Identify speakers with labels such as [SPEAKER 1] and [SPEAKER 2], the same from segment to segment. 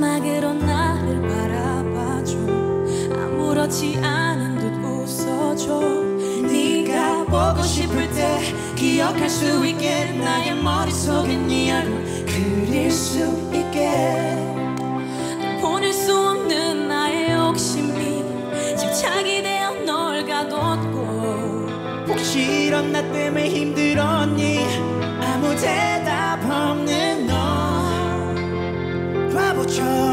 [SPEAKER 1] 마지막으로 나를 바라봐줘. 아무렇지 않은 듯 웃어줘.
[SPEAKER 2] 네가 보고 싶을 때 기억할 수 있게 나의 머릿속에 네 얼굴 그릴 수 있게.
[SPEAKER 1] 보낼 수 없는 나의 욕심이 집착이 되어 널 가뒀고.
[SPEAKER 2] 혹시 이런 나 때문에 힘들었니? 아무 대 바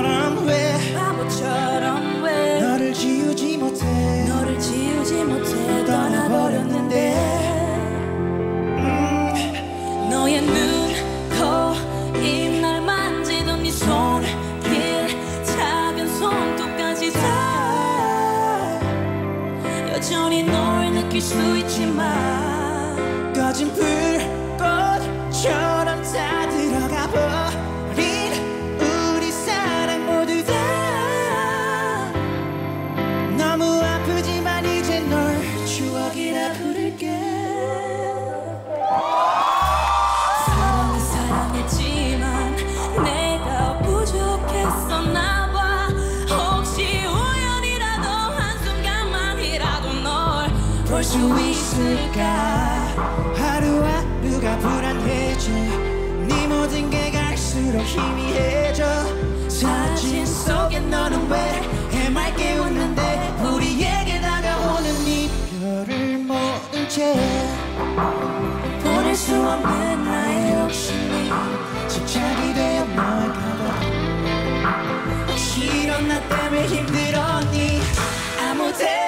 [SPEAKER 1] 수
[SPEAKER 2] 있을까? 하루하루가 불안해져? 네 모든 게 갈수록 희미해져. 사진 속에 너는 왜 해맑게 웃는데? 우리에게 다가오는 이별을 모른 채.
[SPEAKER 1] 보낼 수 없는 나의 욕심이
[SPEAKER 2] 집착이 되어 널 가둬. 이런 나 때문에 힘들었니? 아무 대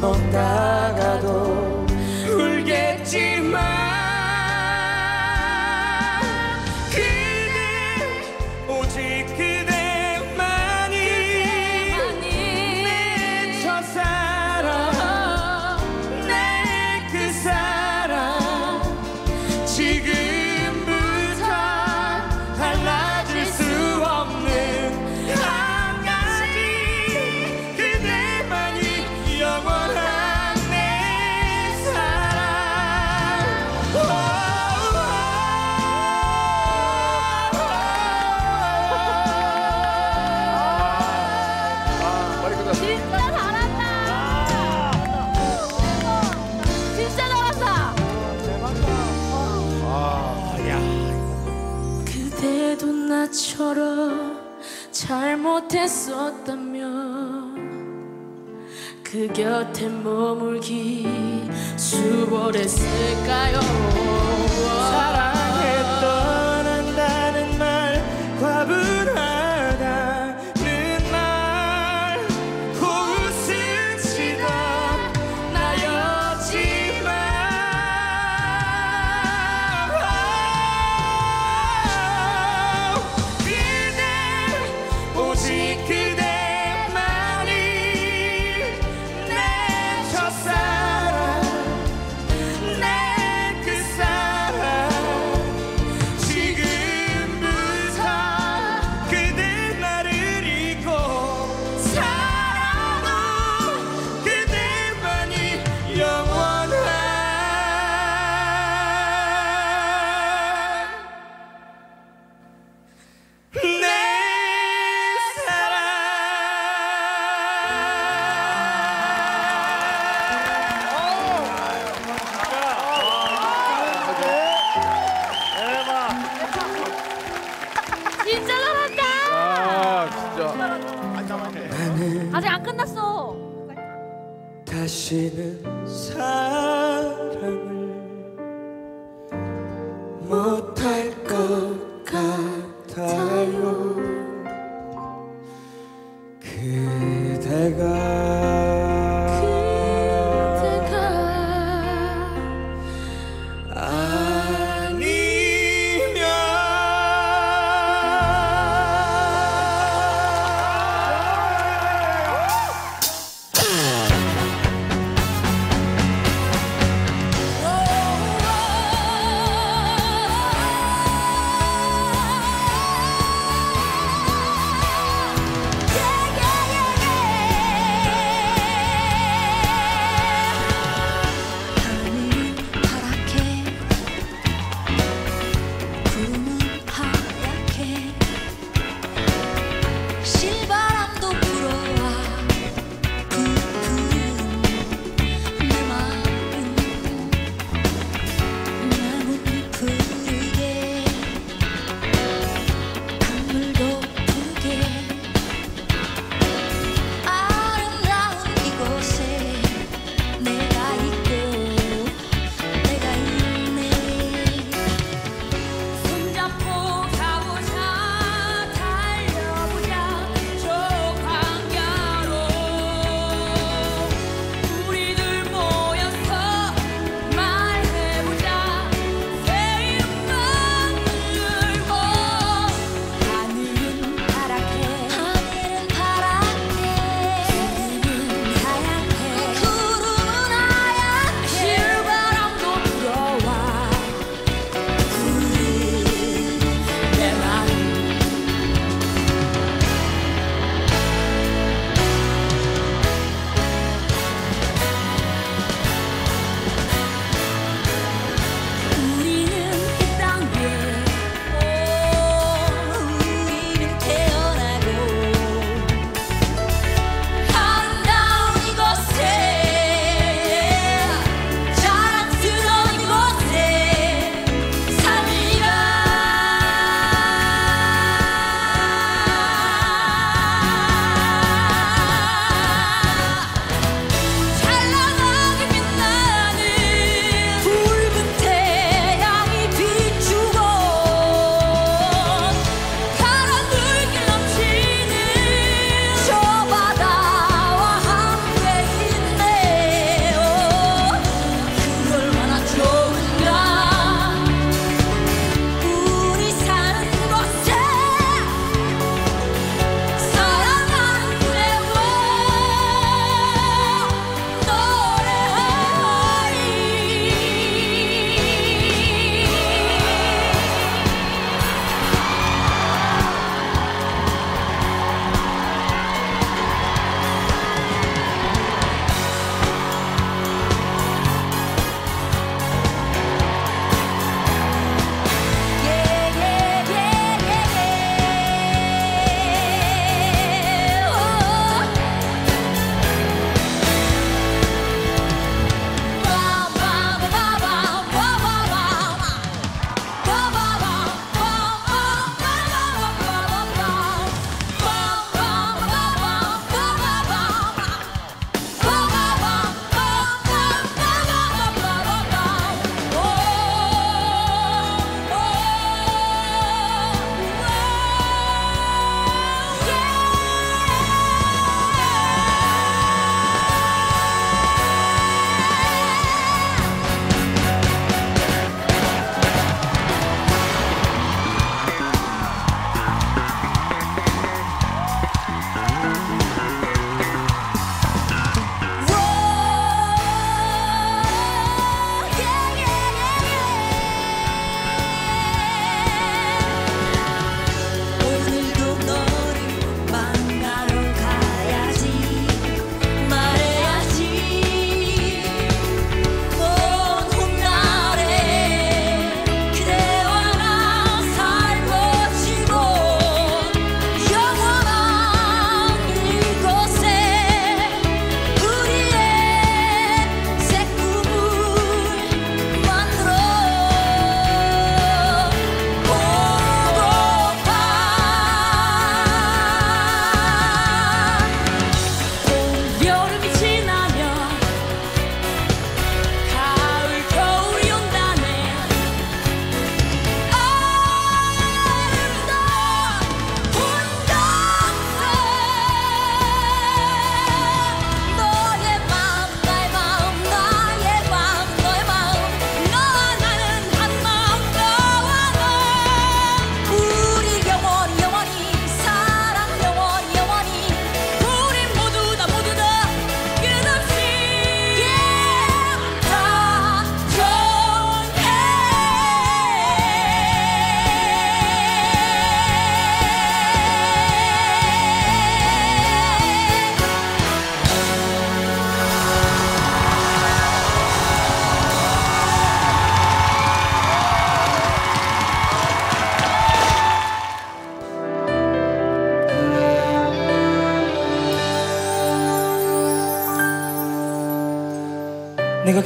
[SPEAKER 1] 못
[SPEAKER 3] 나가도 곁에 머물기 수월했을까요?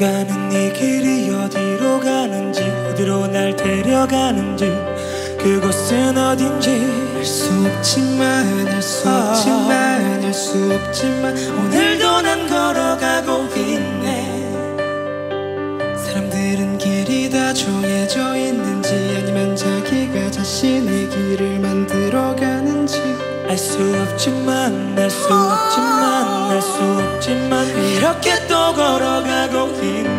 [SPEAKER 4] 내가
[SPEAKER 3] 가는 이 길이 어디로 가는지 어디로 날 데려가는지. 그곳은 어딘지
[SPEAKER 1] 알 수 없지만 알 수 없지만 알 수 없지만 오늘도 난 걸어가고 있네. 사람들은 길이 다 정해져 있는지 아니면 자기가 자신의 길을 만들어 가는지.
[SPEAKER 3] 알 수 없지만 알 수 없지만 알 수 없지만 이렇게 또 걸어가고 있네. 나는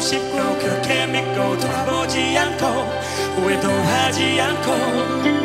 [SPEAKER 3] 싶고 그렇게 믿고 돌아보지 않고 후회도 하지 않고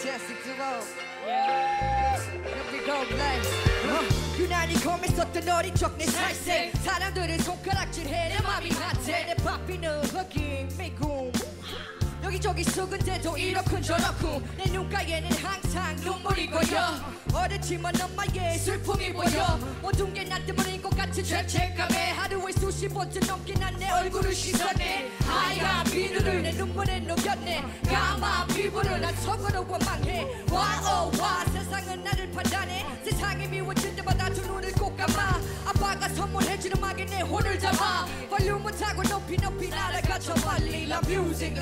[SPEAKER 5] Fantastic duo. Here we go, Blaze. 어, 유난히 검했었던 어린 척내 살색. 사람들은 손가락질해. 내 맘이 핫해 내 바삐는 흐낌 미국 여기저기 속은 데도 이렇군 저렇군. 내 눈가에는 항상 눈물이 고여. 어렸지만 엄마의 슬픔이 보여. 모든 게 나 때문인 것 같은 죄책감에 하루에 수십 번쯤 넘게 난 내 얼굴을 씻어
[SPEAKER 6] 눈물에 녹였네. 까만 피부를 난 속으로 원망해. 와오와 세상은 나를 판단해. 세상이 미워질 때마다 두 눈을 꼭 감아. 아빠가 선물해주는 음악에 내 혼을 담아. 볼륨 못하고 높이 높이 날아가죠. 빨리 love music,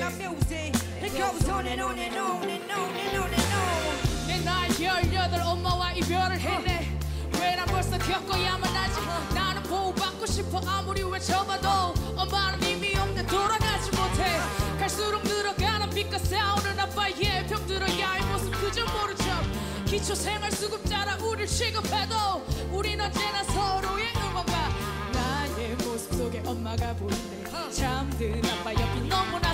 [SPEAKER 6] love music It goes on and on and on and on and on and on
[SPEAKER 7] 내 나이 열여덟 엄마와 이별을 했네. 왜난 벌써 겪어야만 하지? 나는 보호받고 싶어. 아무리 외쳐봐도 엄마는 이미 없네. 돌아가지 못해. 갈수록 늘어가는 빛과 싸우는 아빠의 병들어야 할 모습 그저 모른 척. 기초 생활 수급자라 우릴 취급해도 우린 언제나 서로의 응원가 나의 모습 속에 엄마가 보이네. 잠든 아빠 옆이 너무나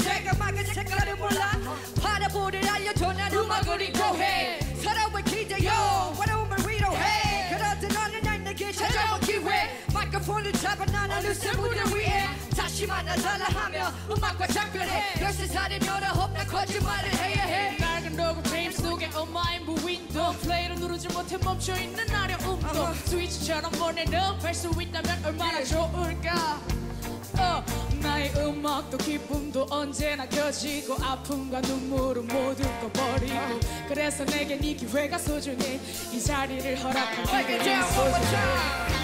[SPEAKER 6] 새가 막은 색깔을 몰라 바라보를 알려줘 난 음악을 인도해 서로의 기대요 외로움을 위로해 그러던 어느 날 내게 찾아온 기회 마이크폰을 잡아 나는 으스 무대 위에 다시 만나 달라 하며 음악과 작별해. 별 세상에 열어 없는 거짓말을 해야 해.
[SPEAKER 7] 낡은 로고 게임 속에 엄마의 무인도 플레이를 누르지 못해 멈춰있는 아려움도 스위치처럼 보내는 할수 있다면 얼마나 좋을까? 어, 나의 음악도 기쁨도 언제나 켜지고 아픔과 눈물은 모두 꺼버리고 그래서 내겐 이 기회가 소중해. 이 자리를 허락한
[SPEAKER 6] more
[SPEAKER 7] 소중해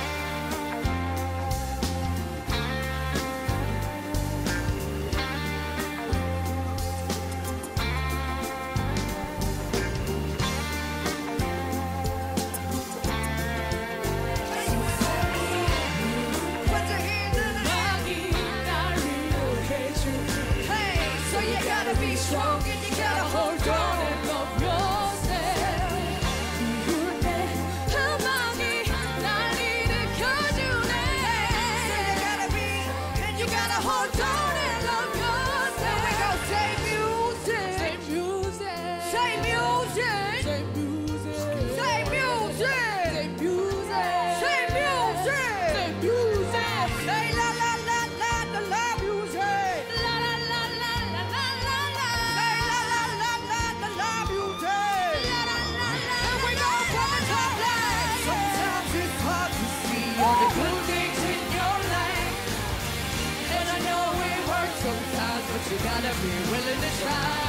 [SPEAKER 6] gotta be willing to try.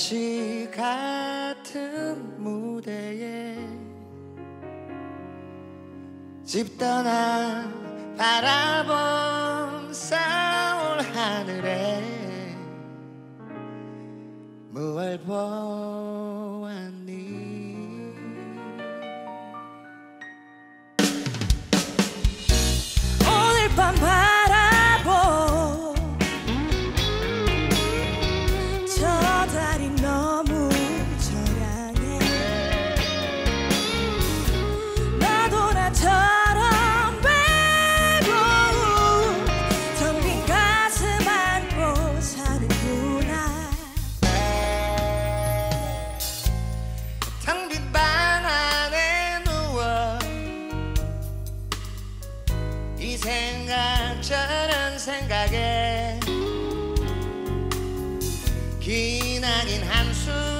[SPEAKER 5] 다시 같은 무대에 집 떠나 바라보 기나긴 한숨.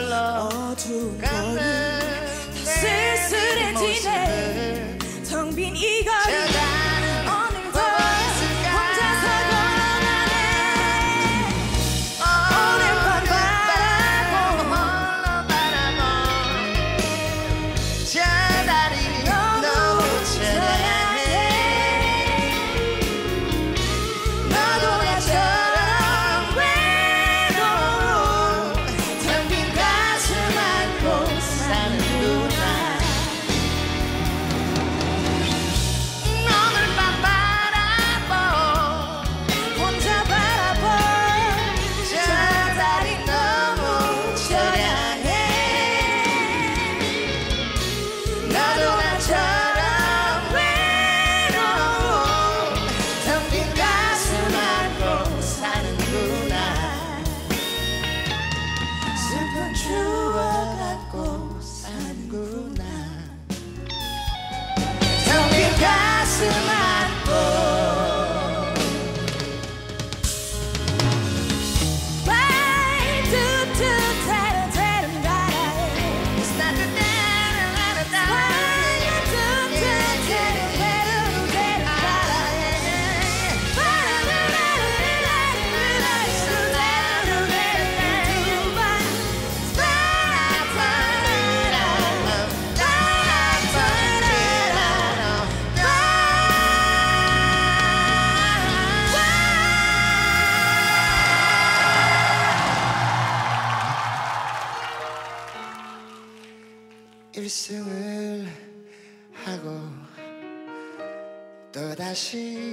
[SPEAKER 5] 홀로 어두운
[SPEAKER 1] 가는
[SPEAKER 5] 쓸쓸해지네 텅빈 이거리
[SPEAKER 1] 실수를 하고 또다시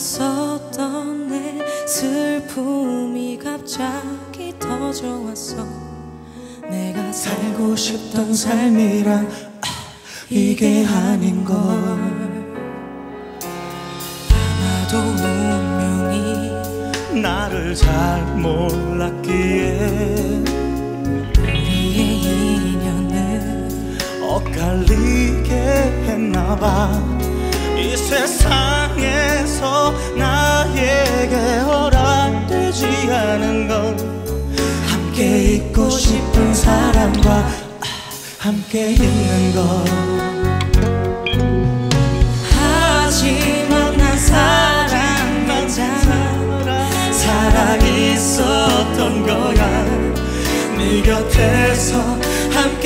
[SPEAKER 5] 있었던 내 슬픔이 갑자기 터져왔어. 내가
[SPEAKER 3] 살고 싶던 삶이란 아, 이게 아닌걸.
[SPEAKER 5] 아마도 운명이
[SPEAKER 3] 나를 잘 몰랐기에
[SPEAKER 5] 우리의 인연을
[SPEAKER 3] 엇갈리게 했나봐. 세상에서 나에게 허락되지 않은 건 함께 있고 싶은 사람과 함께 있는 것.
[SPEAKER 5] 하지만 난 사랑하잖아
[SPEAKER 1] 사랑 있었던 거야. 네 곁에서 함께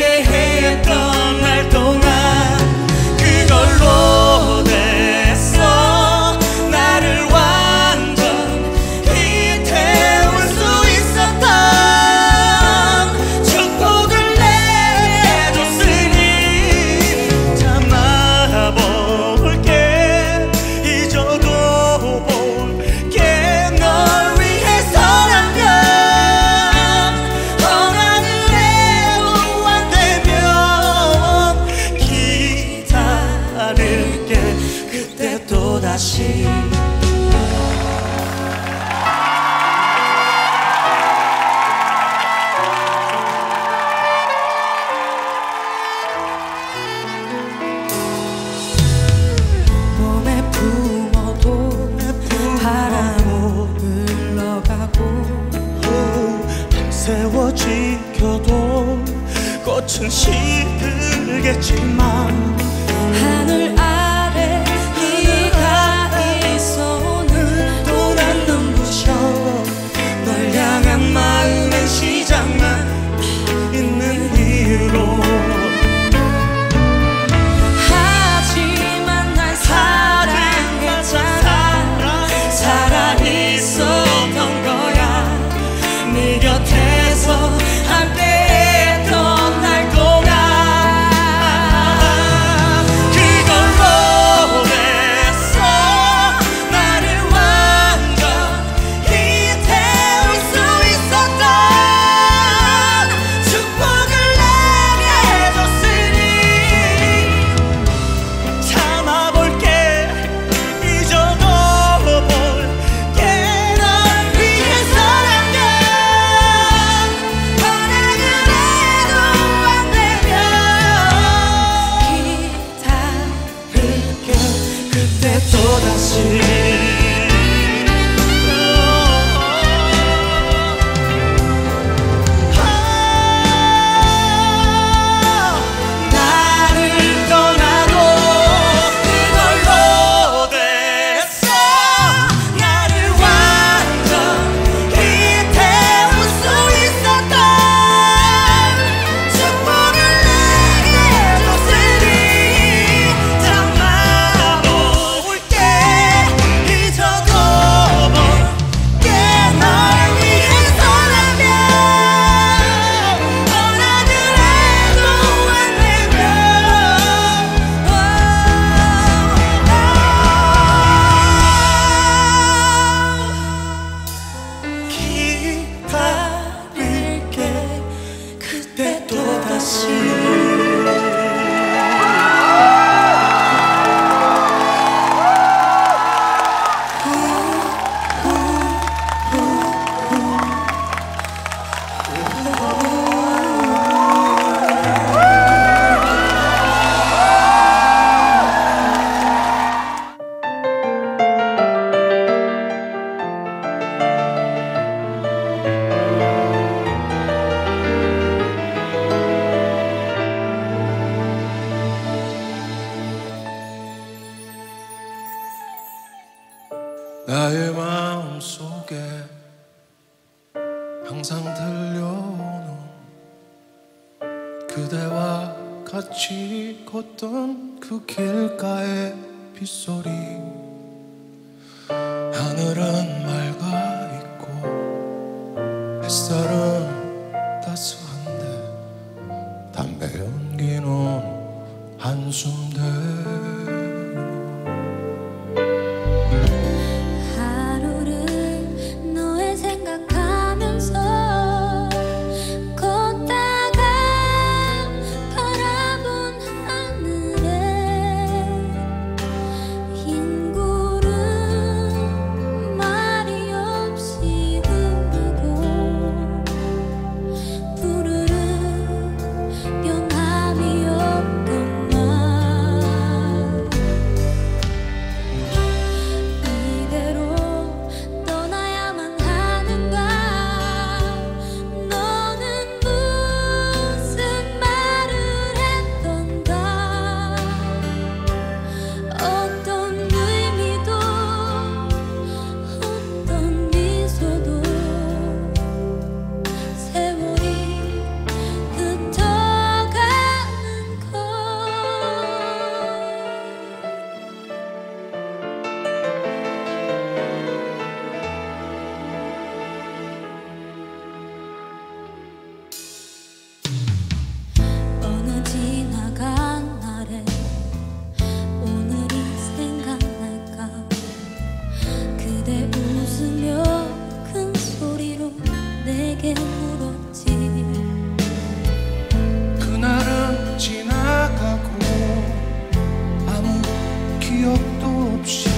[SPEAKER 8] 기억도 없이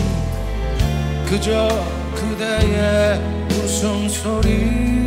[SPEAKER 8] 그저 그대의 웃음소리.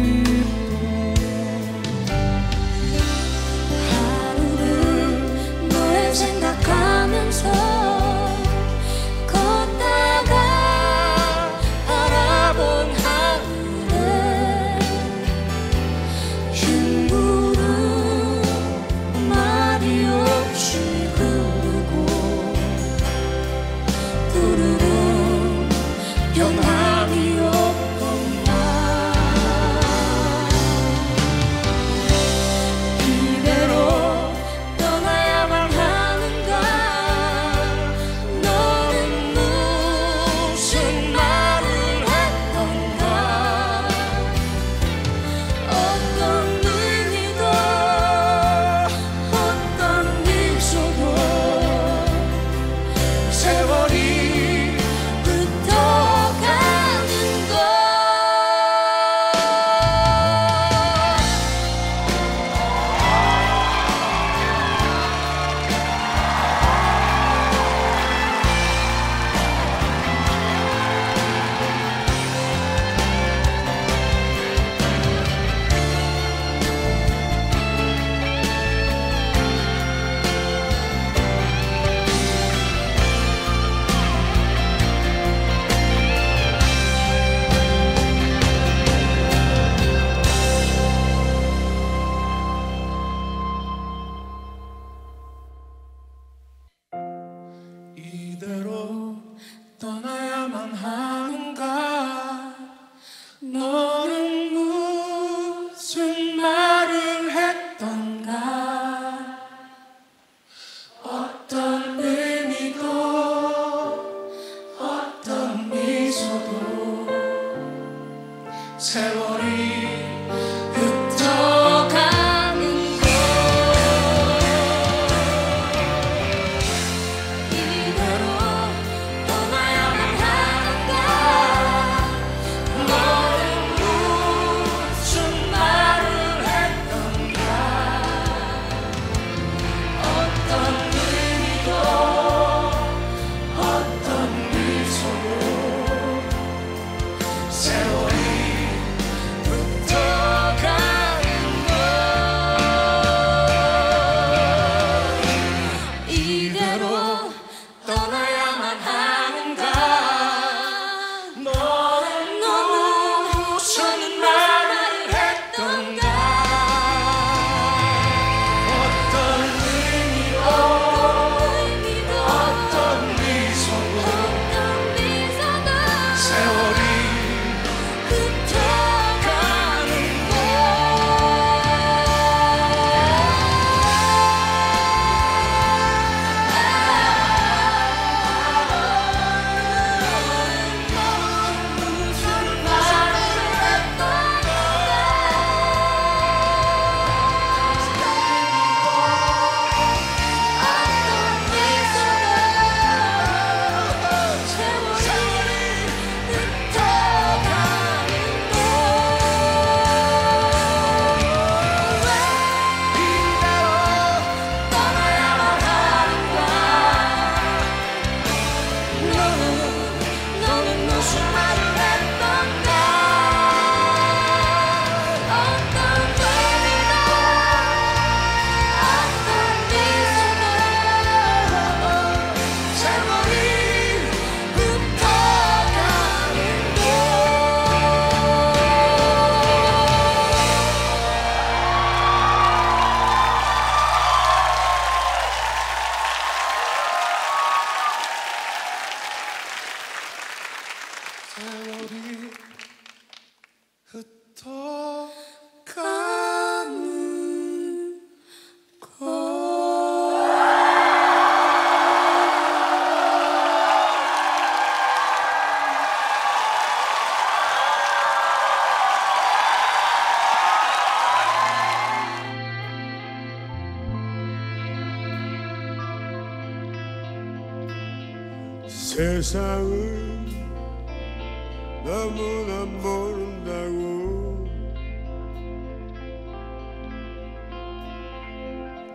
[SPEAKER 9] 모른다고.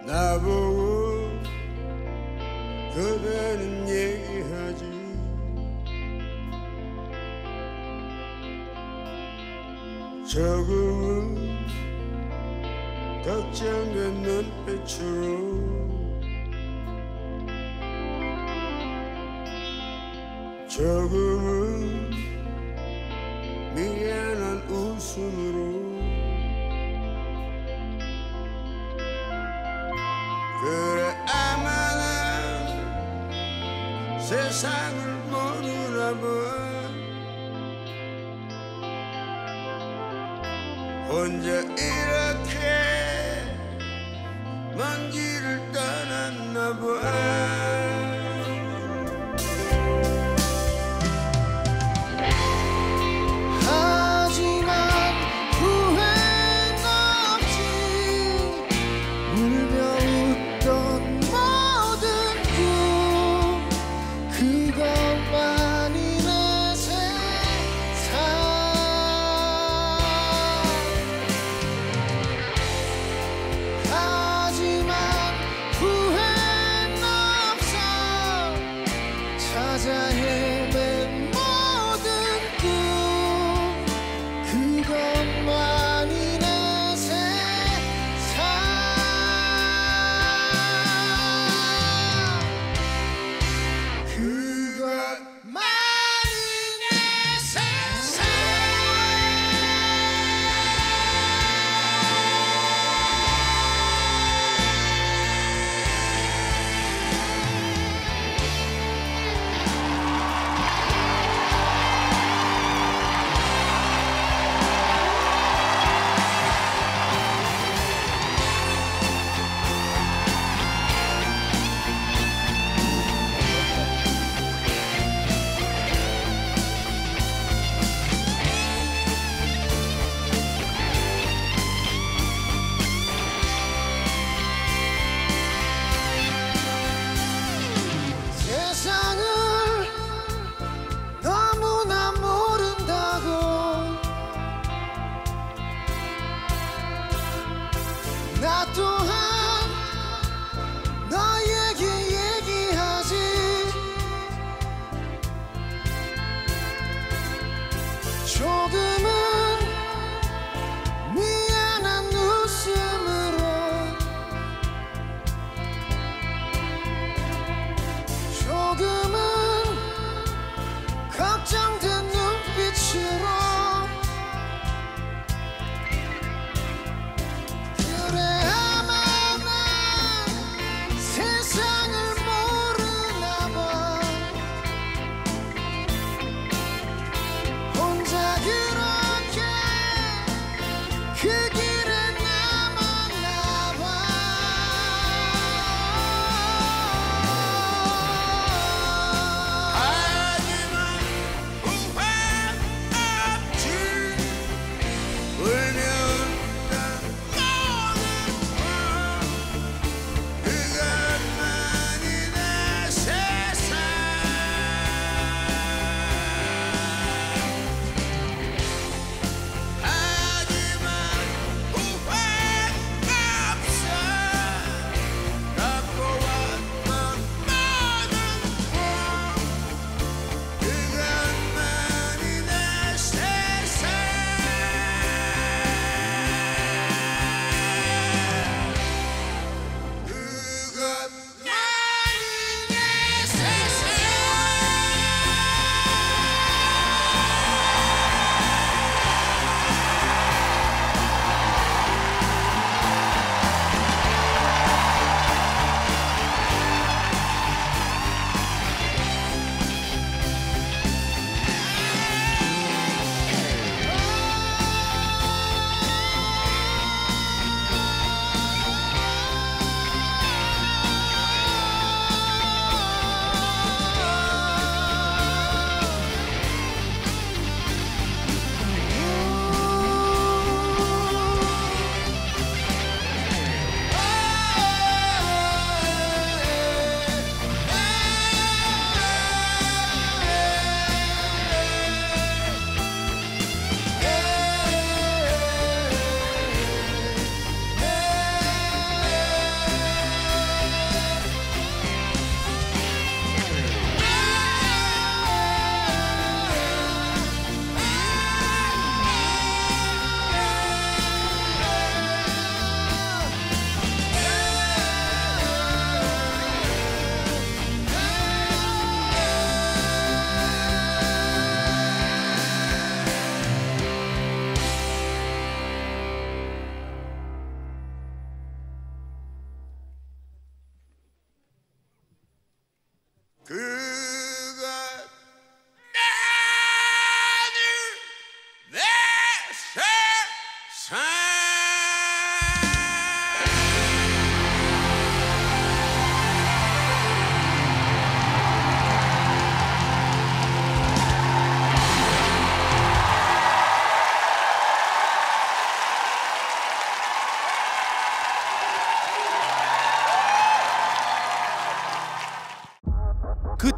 [SPEAKER 9] 나보고 그대는 얘기하지. 조금은 걱정된 눈빛으로. 조금은 가슴으로 그래야만은 세상을 보느라 혼자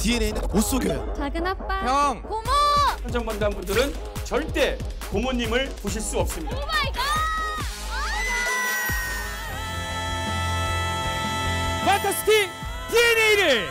[SPEAKER 10] DNA는 못 속여요.
[SPEAKER 11] 작은 아빠
[SPEAKER 12] 형.
[SPEAKER 11] 고마워
[SPEAKER 13] 현장반단 분들은 절대 고모님을 보실 수 없습니다.
[SPEAKER 11] 오 마이 갓
[SPEAKER 13] 판타스틱 DNA를